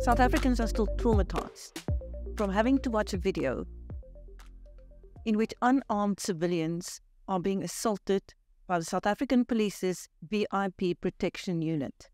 South Africans are still traumatized from having to watch a video in which unarmed civilians are being assaulted by the South African Police's VIP protection unit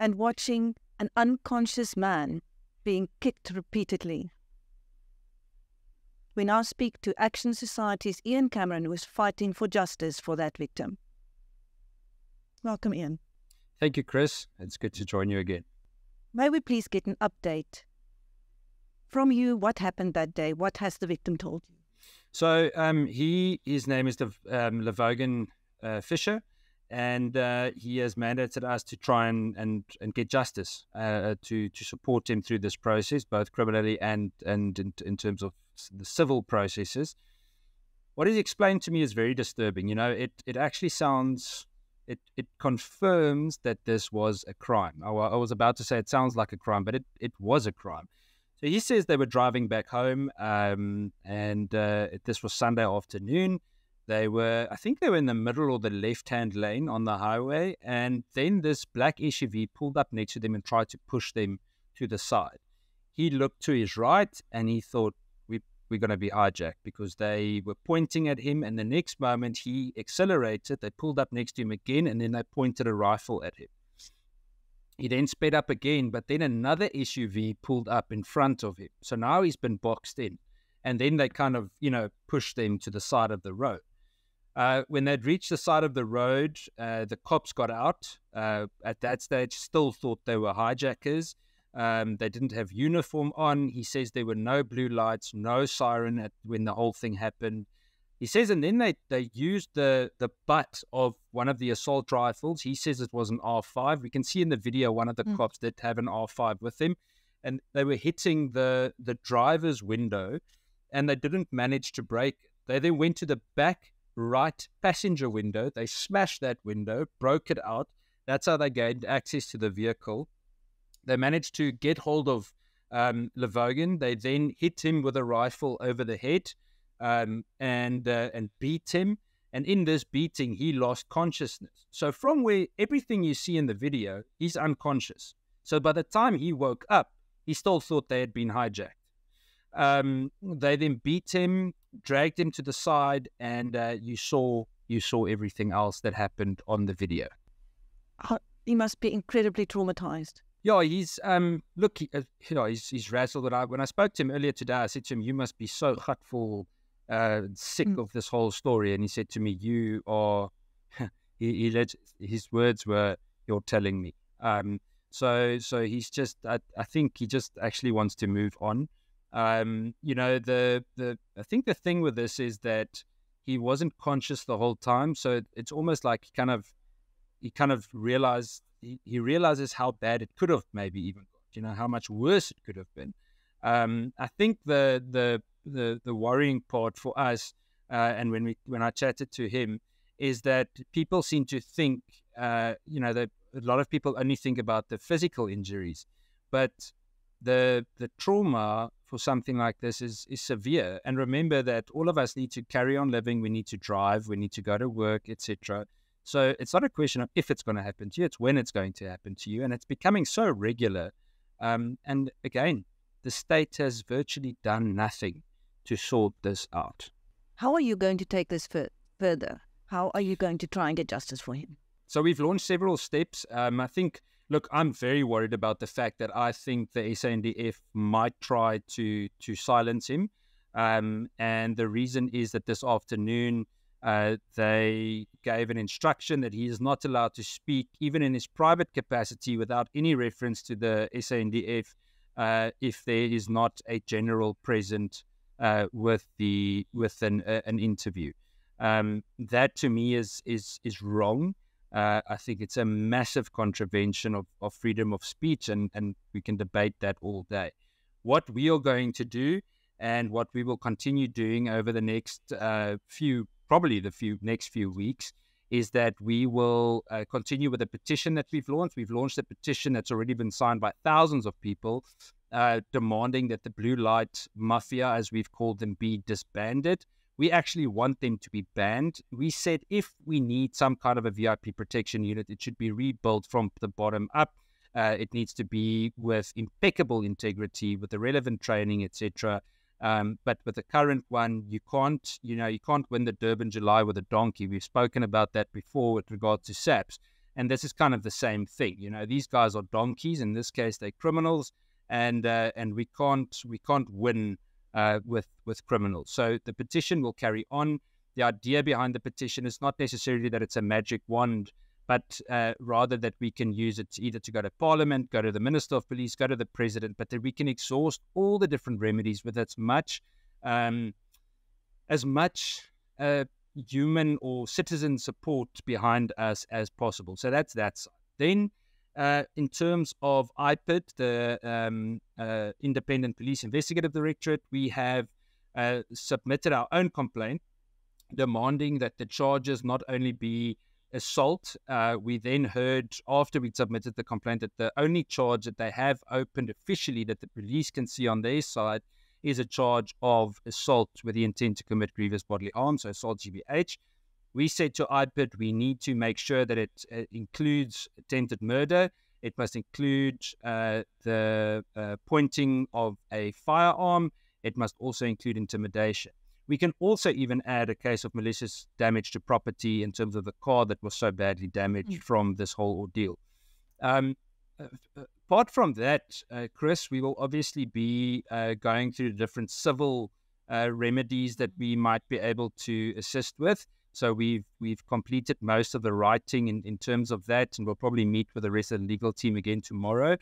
and watching an unconscious man being kicked repeatedly. We now speak to Action Society's Ian Cameron, who is fighting for justice for that victim. Welcome, Ian. Thank you, Chris. It's good to join you again. May we please get an update from you? What happened that day? What has the victim told you? So, um, he his name is um, Lvaughn uh, Fisher, and uh, he has mandated us to try and and, and get justice uh, to to support him through this process, both criminally and and in, in terms of the civil processes. What he's explained to me is very disturbing. You know, it it actually sounds it, it confirms that this was a crime. I, I, was about to say it sounds like a crime, but it, it was a crime. So he says they were driving back home, um, and uh, this was Sunday afternoon. They were, I think they were in the middle or the left hand lane on the highway, and then this black SUV pulled up next to them and tried to push them to the side. He looked to his right and he thought, we're going to be hijacked because they were pointing at him. And the next moment he accelerated, they pulled up next to him again, and then they pointed a rifle at him. He then sped up again, but then another SUV pulled up in front of him. So now he's been boxed in. And then they kind of, you know, pushed them to the side of the road. Uh, when they'd reached the side of the road, uh, the cops got out. Uh, at that stage, still thought they were hijackers. Um, they didn't have uniform on. He says there were no blue lights, no siren at, when the whole thing happened. He says, and then they, they used the, the butt of one of the assault rifles. He says it was an R5. We can see in the video one of the mm. cops did have an R5 with him, and they were hitting the, the driver's window, and they didn't manage to break. They then went to the back right passenger window. They smashed that window, broke it out. That's how they gained access to the vehicle. They managed to get hold of um, Lvaughn. They then hit him with a rifle over the head um, and uh, and beat him. And in this beating, he lost consciousness. So from where everything you see in the video, he's unconscious. So by the time he woke up, he still thought they had been hijacked. Um, they then beat him, dragged him to the side, and uh, you saw you saw everything else that happened on the video. He must be incredibly traumatized. Yeah, he's um look, he, uh, you know, he's he's razzled. And I, when I spoke to him earlier today, I said to him, "You must be so hurtful, uh, sick mm. of this whole story." And he said to me, "You are." he, he let his words were, "You're telling me." Um, so so he's just, I, I think he just actually wants to move on. Um, you know, the the I think the thing with this is that he wasn't conscious the whole time, so it's almost like he kind of he kind of realized he, realizes how bad it could have maybe even got, you know, how much worse it could have been. Um, I think the, the, the, the worrying part for us, uh, and when we, when I chatted to him, is that people seem to think, uh, you know, that a lot of people only think about the physical injuries, but the the trauma for something like this is is severe. And remember that all of us need to carry on living. We need to drive. We need to go to work, etc. So it's not a question of if it's going to happen to you, it's when it's going to happen to you. And it's becoming so regular. Um, and again, the state has virtually done nothing to sort this out. How are you going to take this further? How are you going to try and get justice for him? So we've launched several steps. Um, I think, look, I'm very worried about the fact that I think the SANDF might try to to silence him. Um, and the reason is that this afternoon, uh, they gave an instruction that he is not allowed to speak, even in his private capacity, without any reference to the SANDF, uh, if there is not a general present uh, with the with an uh, an interview. Um, that to me is is is wrong. Uh, I think it's a massive contravention of, of freedom of speech, and, and we can debate that all day. What we are going to do, and what we will continue doing over the next uh, few probably the few next few weeks is that we will uh, continue with a petition that we've launched. We've launched a petition that's already been signed by thousands of people, uh, demanding that the blue light mafia, as we've called them, be disbanded. We actually want them to be banned. We said if we need some kind of a VIP protection unit, it should be rebuilt from the bottom up. Uh, it needs to be with impeccable integrity, with the relevant training, etc. Um, but with the current one, you can't, you know, you can't win the Durban July with a donkey. We've spoken about that before with regard to SAPS, and this is kind of the same thing. You know, these guys are donkeys. In this case, they're criminals, and uh, and we can't we can't win uh, with with criminals. So the petition will carry on. The idea behind the petition is not necessarily that it's a magic wand, but uh, rather that we can use it either to go to Parliament, go to the Minister of Police, go to the President, but that we can exhaust all the different remedies with as much um, as much uh, human or citizen support behind us as possible. So that's that. Then uh, in terms of IPID, the um, uh, Independent Police Investigative Directorate, we have uh, submitted our own complaint demanding that the charges not only be assault. Uh, we then heard after we'd submitted the complaint that the only charge that they have opened officially that the police can see on their side is a charge of assault with the intent to commit grievous bodily harm, so assault GBH we said to IPID we need to make sure that it, uh, includes attempted murder. It must include uh, the uh, pointing of a firearm. It must also include intimidation. We can also even add a case of malicious damage to property in terms of the car that was so badly damaged mm. from this whole ordeal. Um, uh, uh, apart from that, uh, Chris, we will obviously be going through the different civil remedies that we might be able to assist with. So we've we've completed most of the writing in, in terms of that, and we'll probably meet with the rest of the legal team again tomorrow,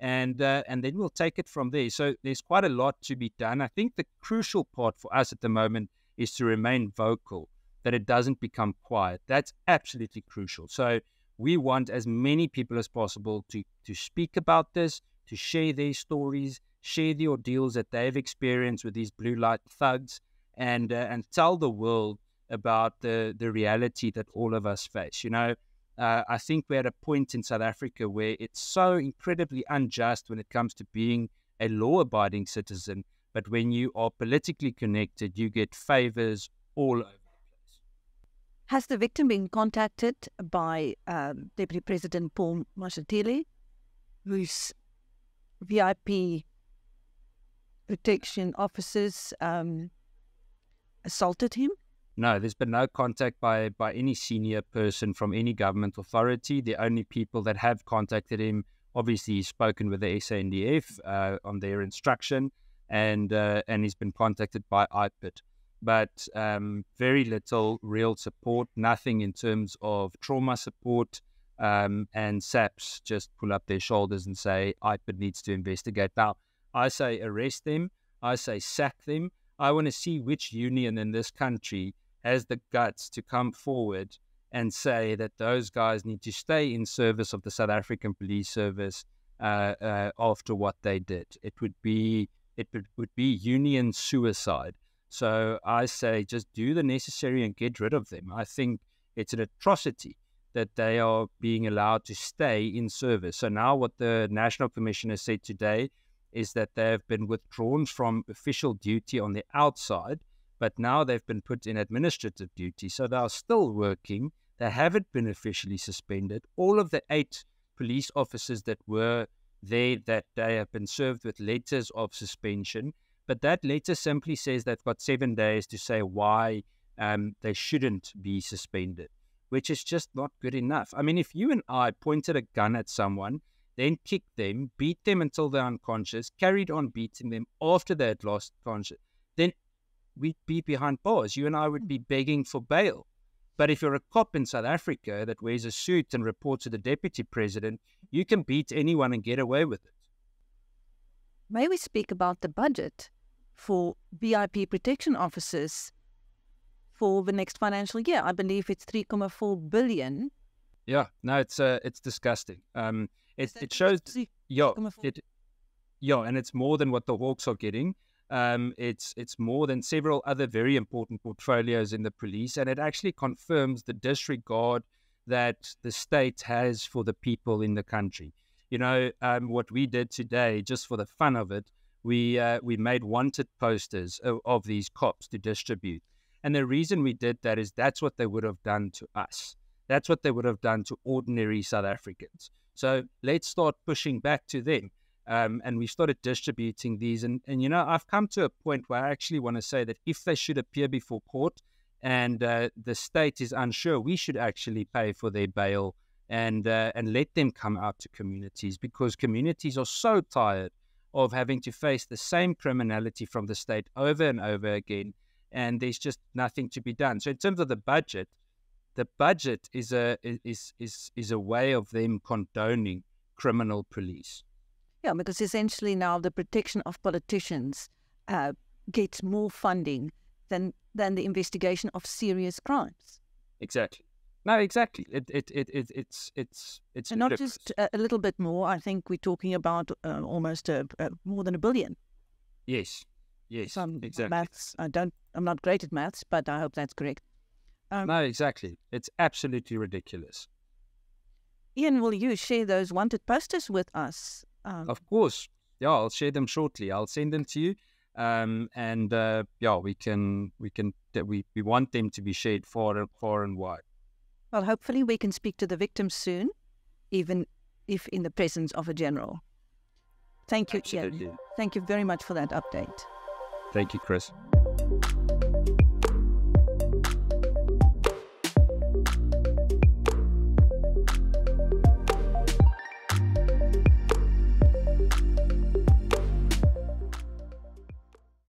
and uh, and then we'll take it from there. So there's quite a lot to be done. I think the crucial part for us at the moment is to remain vocal, that it doesn't become quiet. That's absolutely crucial. So we want as many people as possible to to speak about this, to share their stories, share the ordeals that they've experienced with these blue light thugs, and uh, and tell the world about the the reality that all of us face. You know, uh, I think we're at a point in South Africa where it's so incredibly unjust when it comes to being a law-abiding citizen, but when you are politically connected, you get favors all over the place. Has the victim been contacted by um, Deputy President Paul Mashatile, whose VIP protection officers um, assaulted him? No, there's been no contact by by any senior person from any government authority. The only people that have contacted him, obviously, he's spoken with the SANDF uh, on their instruction, and uh, and he's been contacted by IPID, but um, very little real support. Nothing in terms of trauma support. Um, and SAPS just pull up their shoulders and say IPID needs to investigate. Now, I say arrest them. I say sack them. I want to see which union in this country has the guts to come forward and say that those guys need to stay in service of the South African Police Service uh, uh, after what they did. It would be it would, would be union suicide. So I say just do the necessary and get rid of them. I think it's an atrocity that they are being allowed to stay in service. So now what the National Commissioner said today is that they have been withdrawn from official duty on the outside but now they've been put in administrative duty. So they are still working. They haven't been officially suspended. All of the eight police officers that were there that day have been served with letters of suspension. But that letter simply says they've got seven days to say why um, they shouldn't be suspended, which is just not good enough. I mean, if you and I pointed a gun at someone, then kicked them, beat them until they're unconscious, carried on beating them after they had lost conscious, then we'd be behind bars. You and I would hmm. be begging for bail. But if you're a cop in South Africa that wears a suit and reports to the deputy president, you can beat anyone and get away with it. May we speak about the budget for VIP protection officers for the next financial year? I believe it's 3.4 billion. Yeah, no, it's uh, it's disgusting. Um, it it shows, yeah, it, yeah, and it's more than what the Hawks are getting. Um, it's it's more than several other very important portfolios in the police, and it actually confirms the disregard that the state has for the people in the country. You know, um, what we did today, just for the fun of it, we uh, we made wanted posters of, of, these cops to distribute, And the reason we did that is that's what they would have done to us. That's what they would have done to ordinary South Africans. So let's start pushing back to them. Um, and we started distributing these. And, and, you know, I've come to a point where I actually want to say that if they should appear before court and uh, the state is unsure, we should actually pay for their bail and uh, and let them come out to communities because communities are so tired of having to face the same criminality from the state over and over again, and there's just nothing to be done. So in terms of the budget, the budget is a is is is a way of them condoning criminal police. Yeah, because essentially now the protection of politicians uh, gets more funding than than the investigation of serious crimes. Exactly. No, exactly. It, it, it, it it's it's it's and not just a, a, little bit more. I think we're talking about uh, almost a, a, more than a billion. Yes, yes, Some exactly. Maths. I don't. I'm not great at maths, but I hope that's correct. Um, no, exactly. It's absolutely ridiculous. Ian, will you share those wanted posters with us? Um, of course. Yeah, I'll share them shortly. I'll send them to you. Um, and uh, yeah, we can we can we, we want them to be shared far and far and wide. Well, hopefully we can speak to the victims soon, even if in the presence of a general. Thank you, Absolutely. Ian. Thank you very much for that update. Thank you, Chris.